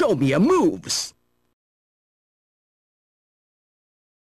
Show me your moves.